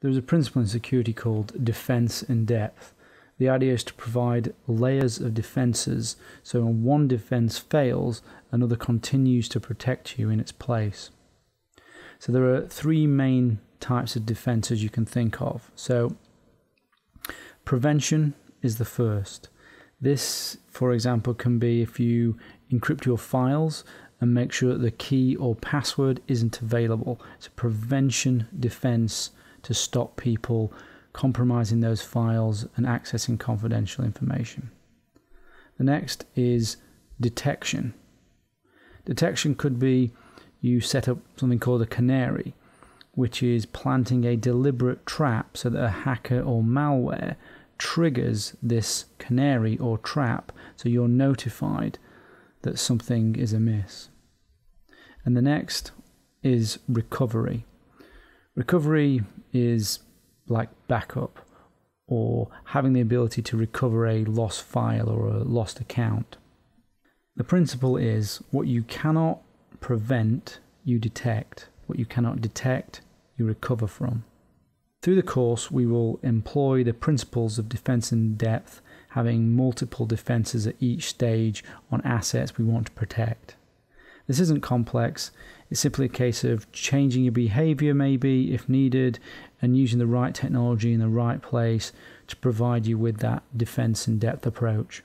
There's a principle in security called defense in depth. The idea is to provide layers of defenses so when one defense fails, another continues to protect you in its place. So there are three main types of defenses you can think of. So prevention is the first. This, for example, can be if you encrypt your files and make sure that the key or password isn't available. It's a prevention defense to stop people compromising those files and accessing confidential information. The next is detection. Detection could be you set up something called a canary, which is planting a deliberate trap so that a hacker or malware triggers this canary or trap so you're notified that something is amiss. And the next is recovery. Recovery is like backup or having the ability to recover a lost file or a lost account. The principle is what you cannot prevent, you detect. What you cannot detect, you recover from. Through the course, we will employ the principles of defense in depth, having multiple defenses at each stage on assets we want to protect. This isn't complex, it's simply a case of changing your behavior, maybe if needed, and using the right technology in the right place to provide you with that defense in depth approach.